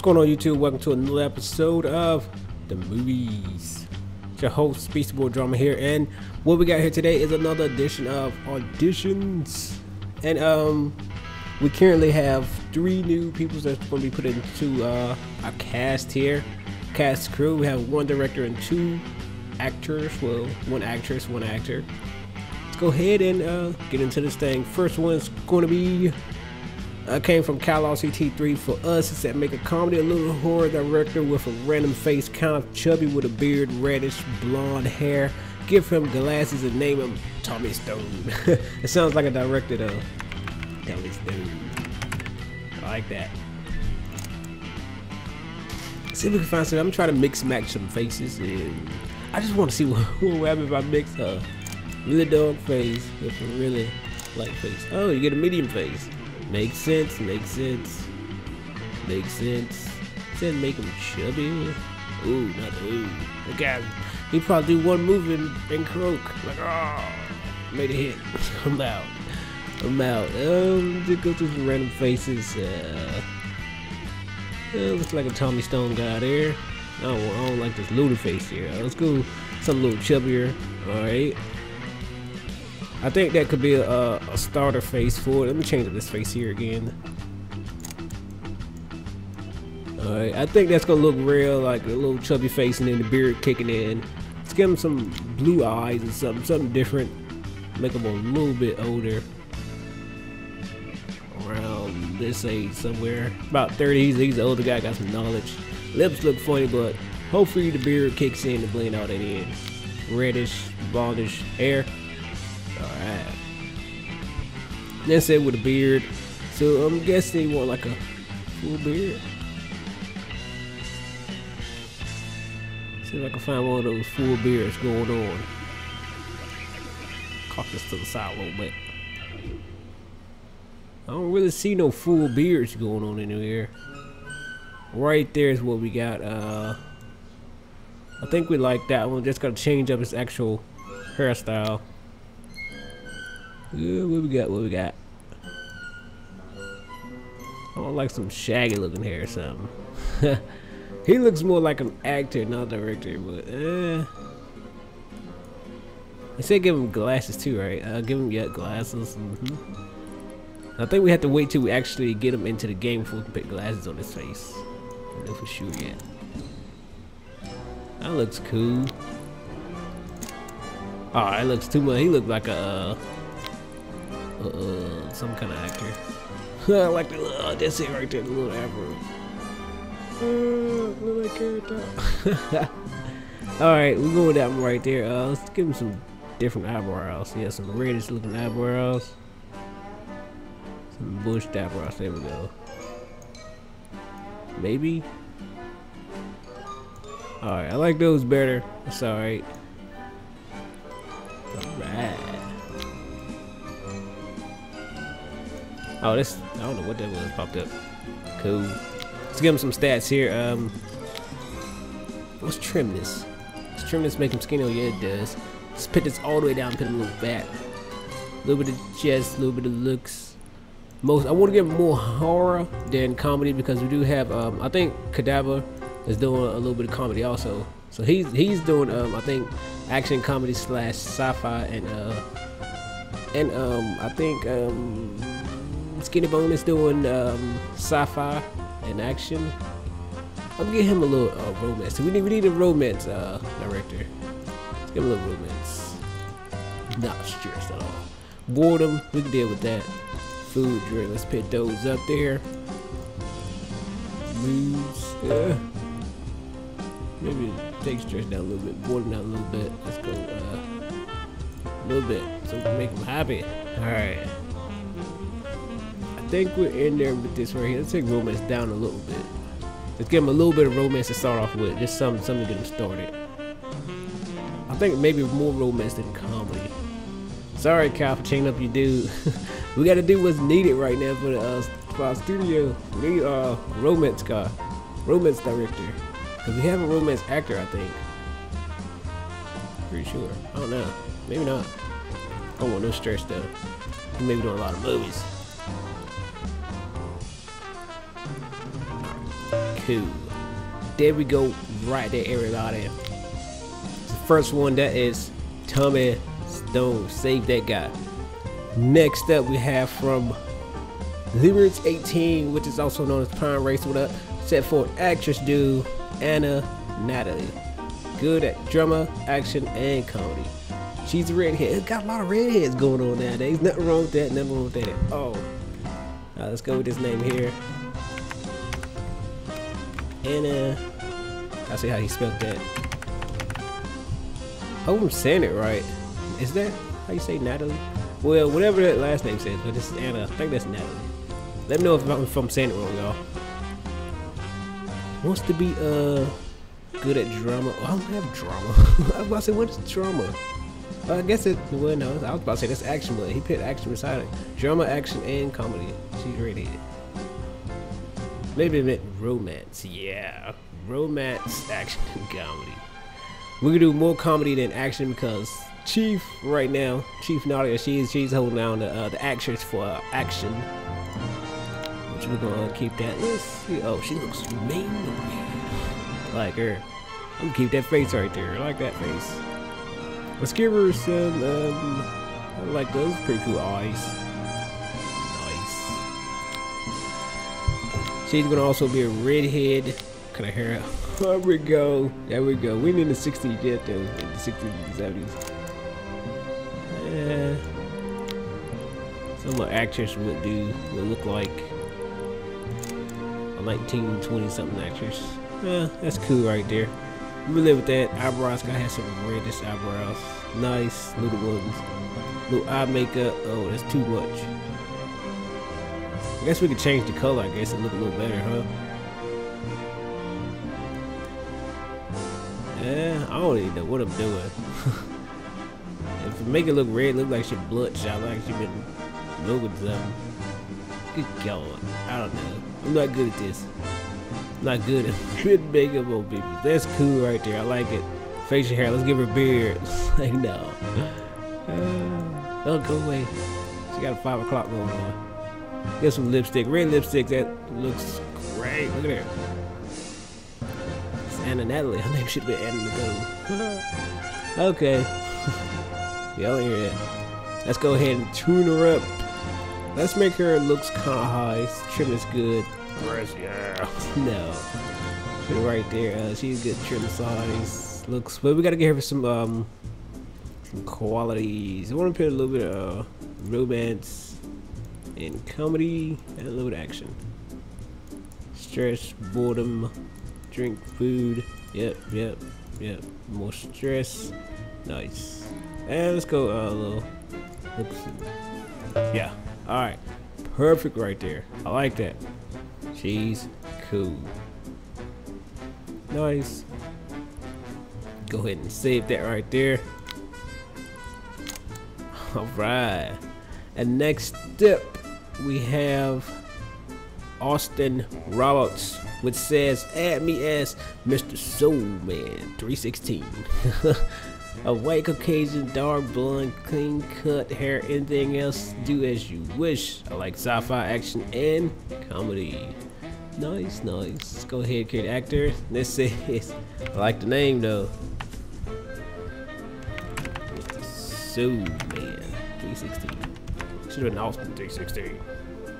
What's going on YouTube? Welcome to another episode of The Movies. It's your host, Beastie Boy Drumma here, and what we got here today is another edition of auditions. And um we currently have three new people that's going to be put into uh, our cast here. Cast crew. We have one director and two actors. Well, one actress, one actor. Let's go ahead and uh, get into this thing. First one's going to be I came from Cal CT3 for us. It said make a comedy, a little horror director with a random face, kind of chubby with a beard, reddish blonde hair. Give him glasses and name him Tommy Stone. it sounds like a director though. Tommy Stone. I like that. See if we can find some. I'm trying to mix match some faces and I just want to see what, what will happen if I mix a really dog face with a really light face. Oh, you get a medium face. Makes sense, makes sense. Makes sense. Said make him chubby. Ooh, not ooh. The guy, he probably do one move and, and croak. Like, oh, made a hit. I'm out. I'm out. Um, just go through some random faces. Uh, uh, looks like a Tommy Stone guy there. Don't, I don't like this Luda face here. Let's go a little chubbier. Alright. I think that could be a, a starter face for it. Let me change up this face here again. Alright, I think that's gonna look real, like a little chubby face and then the beard kicking in. Let's give him some blue eyes or something, something different. Make him a little bit older. Around this age somewhere. About 30, he's, he's an older guy, got some knowledge. Lips look funny, but hopefully the beard kicks in to blend all that in. Reddish, baldish hair. That's said with a beard. So I'm guessing want like a full beard. See if I can find one of those full beards going on. Cock this to the side a little bit. I don't really see no full beards going on in here. Right there is what we got. Uh, I think we like that one. Just gotta change up his actual hairstyle. Yeah, what we got? What we got? I want like some shaggy looking hair or something. he looks more like an actor, not a director, but eh. They said give him glasses too, right? Uh, give him yeah glasses. Mm -hmm. I think we have to wait till we actually get him into the game before we can put glasses on his face. I know for sure yet. That looks cool. Oh, it looks too much. He looked like a. Uh, uh, some kind of actor. I like the little, that's it right there, the little afro. Uh, little character. Alright, we'll go with that one right there. Uh, let's give him some different eyebrows. Yeah, some reddish looking eyebrows. Some bushed eyebrows. There we go. Maybe. Alright, I like those better. Alright. Alright. Oh, this, I don't know what that was, popped up. Cool. Let's give him some stats here. Um, let's trim this. Let's trim this, make him skinny. Oh, yeah, it does. Let's put this all the way down, put him a little fat. A little bit of chest, a little bit of looks. Most, I want to him more horror than comedy because we do have, um, I think Cadaver is doing a little bit of comedy also. So he's he's doing, um, I think, action comedy slash sci-fi and, uh, and, um, I think, um, Skinny Bone is doing um, sci-fi and action. I'm giving him a little uh, romance. We need we need a romance uh, director. Let's give him a little romance. Not stressed at all. Boredom, we can deal with that. Food, drink. Let's put those up there. Moves. Uh, maybe take stress down a little bit. Boredom down a little bit. Let's go uh, a little bit so we can make him happy. All right think we're in there with this right here. Let's take romance down a little bit. Let's give him a little bit of romance to start off with. Just something, something to get him started. I think maybe more romance than comedy. Sorry, Kyle, for changing up your dude. we got to do what's needed right now for the uh, for our studio. We need uh, romance guy, romance director. Cause we have a romance actor, I think. Pretty sure. I don't know. Maybe not. I don't want no stress though. He may be doing a lot of movies. Cool. There we go, right there, everybody. The first one that is Tommy Stone. Save that guy. Next up, we have from Lyrics 18, which is also known as Prime Race with a set for an actress dude Anna Natalie. Good at drama, action, and comedy. She's a redhead. Got a lot of redheads going on nowadays. Nothing wrong with that. Nothing wrong with that. Oh. Let's go with this name here. Anna. I see how he spelled that. hope I'm saying it right. Is that how you say Natalie? Well, whatever that last name says, but this is Anna. I think that's Natalie. Let me know if I'm, if I'm saying it wrong, y'all. Wants to be uh good at drama. Oh, I don't have drama. I was about to say, what is drama? Well, I guess it. Well, no, I was about to say that's action, but he put action beside it. Drama, action, and comedy. She's rated. Maybe it meant romance. Yeah, romance, action, and comedy. We're gonna do more comedy than action because Chief right now, Chief Nadia, she's she's holding down the uh, the actress for uh, action. Which we're gonna keep that. Let's see. Oh, she looks mean. Like her. I'm gonna keep that face right there. I like that face. Let's give her some. Um, I like those pretty cool eyes. She's gonna also be a redhead. Can I hear hair. There we go. There we go. We in the 60s yet though. The 60s and 70s. Yeah. Some actress would do would look like a 1920 something actress. Yeah, that's cool right there. We live with that. Eyebrows gotta have some reddish eyebrows. Nice little ones. Little eye makeup. Oh, that's too much. I guess we could change the color. I guess it look a little better, huh? Yeah, I don't even know what I'm doing. if make it look red, look like she bloodshot, like she been moving something. Good God, I don't know. I'm not good at this. I'm not good at good makeup on people. That's cool right there. I like it. Facial hair. Let's give her beard. like no. Uh, oh, go away. She got a five o'clock going on. Get some lipstick. Red lipstick. That looks great. Look at her. Anna Natalie. Her name should be Anna Nicole. okay. Y'all hear that. Let's go ahead and tune her up. Let's make her looks kind of high. Trim is good. Where's yeah? no. Put it right there. Uh, she's good trim size. Looks, but we gotta give her some um some qualities. I want to put a little bit of romance and comedy and a little action. Stress, boredom, drink food. Yep, yep, yep. More stress. Nice. And let's go uh, a little. Let's. Yeah. All right. Perfect right there. I like that. She's cool. Nice. Go ahead and save that right there. All right. And next up, we have Austin Roberts which says add me as Mr. Soulman 316. a white Caucasian, dark blonde, clean cut hair, anything else, do as you wish. I like sci-fi action and comedy. Nice, nice. Let's go ahead, create actor. This says, I like the name though. Mr. Soulman 316. Should have been Austin 316.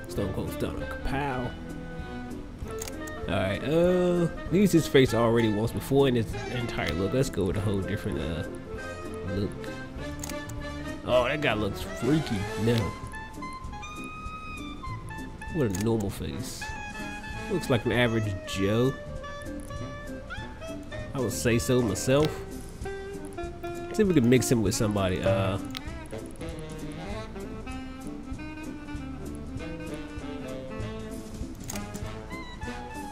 Stone Cold Stunner Kapow. Alright, uh, used his face already once before in his entire look. Let's go with a whole different, uh, look. Oh, that guy looks freaky. now. What a normal face. Looks like an average Joe. I would say so myself. See if we can mix him with somebody. Uh,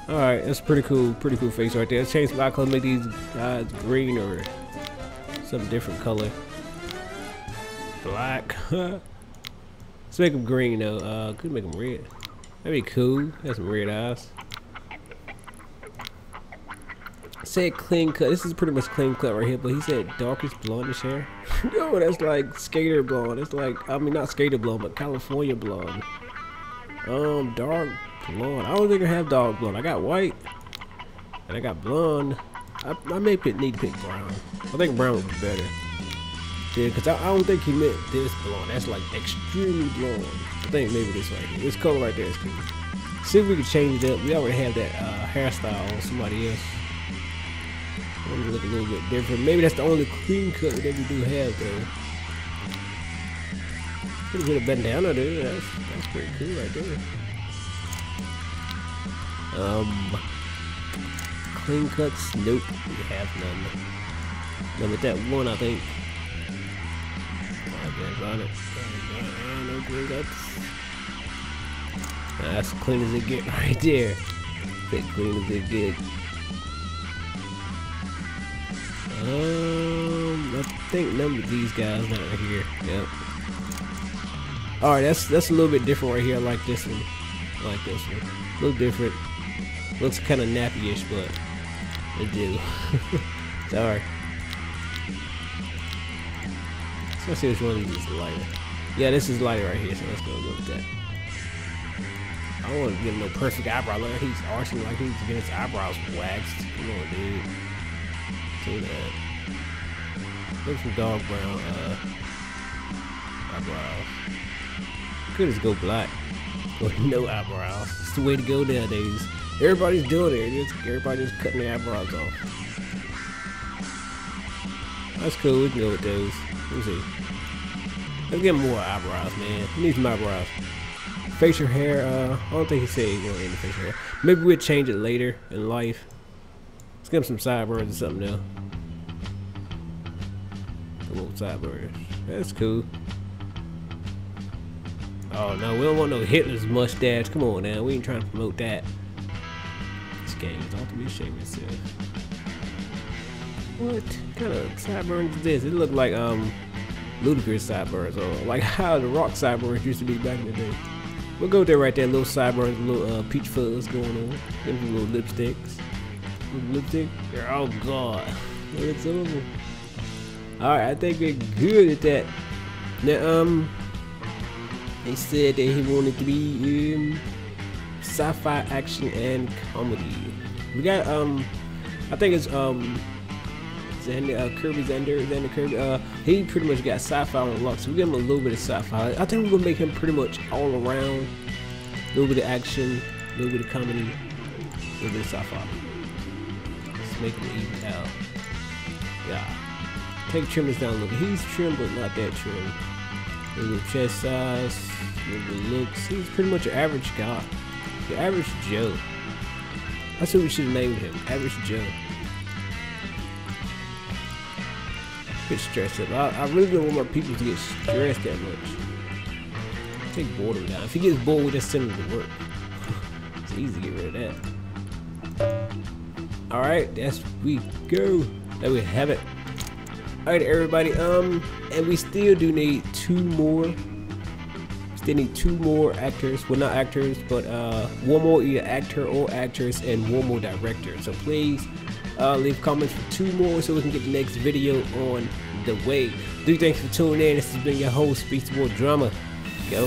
Alright, that's pretty cool, pretty cool face right there. Let's change my color, make these guys green or some different color. Black. Let's make them green though. Uh, could make them red. That'd be cool. That's some red eyes. Said clean cut. This is pretty much clean cut right here, but he said darkest blondish hair. no, that's like skater blonde. It's like I mean not skater blonde, but California blonde. Um, dark blonde. I don't think I have dog blonde. I got white. And I got blonde. I, I may pick, need to pick brown. I think brown would be better. Yeah, because I, I, don't think he meant this blonde. That's like extremely blonde. I think maybe this right here. This color right there is cool. See if we can change up. We already have that uh, hairstyle on somebody else. Gonna look a little bit different. Maybe that's the only clean cut that we do have though. Could have a bandana dude. That's that's pretty cool right there. Um clean cuts? Nope, we have none. Now with that one I think. Oh, on it. No clean cuts. That's clean as it get right there. Bit clean as it get. Um, I think none of these guys not right here. Yep. All right, that's that's a little bit different right here. I like this one. I like this one. A little different. Looks kind of nappy-ish, but it do. Sorry. So let's see which one of these is lighter. Yeah, this is lighter right here, so let's go with that. I don't want to get no perfect eyebrow. Look, he's arching like he's getting his eyebrows waxed. Come on, dude. See that. Look some dog brown uh, eyebrows. Could just go black with no eyebrows. It's the way to go nowadays. Everybody's doing it. Just, everybody's cutting their eyebrows off. That's cool. We can go with those. Let's see. Let's get more eyebrows, man. We need some eyebrows. Facial hair, uh, I don't think he said he wanted any facial hair. Maybe we'll change it later in life. Let's give him some sideburns or something now. A little sideburns. That's cool. Oh no, we don't want no Hitler's mustache. Come on now, we ain't trying to promote that. Game to be ashamed of itself. What kind of sideburns is this? It look like um Ludacris sideburns or like how the rock sideburns used to be back in the day. We'll go there right there, little sideburns, little uh, peach fuzz going on. Little lipsticks. Little lipstick. Oh god. It's over. Alright, I think we're good at that. Now um he said that he wanted to be um, sci-fi action and comedy. We got um I think it's um Xander, uh, Kirby Xander, Xander Kirby, uh, he pretty much got sci-fi on lock, so we give him a little bit of sci-fi. I think we're gonna make him pretty much all around. A little bit of action, a little bit of comedy, a little bit of sci-fi. Let's make him even out. Yeah. Take trimmers down a little bit. He's trim, but not that trim. A little chest size, a little looks. He's pretty much an average guy. Average Joe. That's what we should have named him. Average Joe. Get stressed up. I, I really don't want my people to get stressed that much. Take boredom down. If he gets bored, we just send him to work. it's easy to get rid of that. Alright, that's we go. There we have it. Alright everybody, um, and we still do need two more. Still need two more actors. Well not actors, but uh one more either actor or actress and one more director. So please uh, leave comments for two more so we can get the next video on the way. Do thanks for tuning in. This has been your host, Beast Boy Drumma. Go.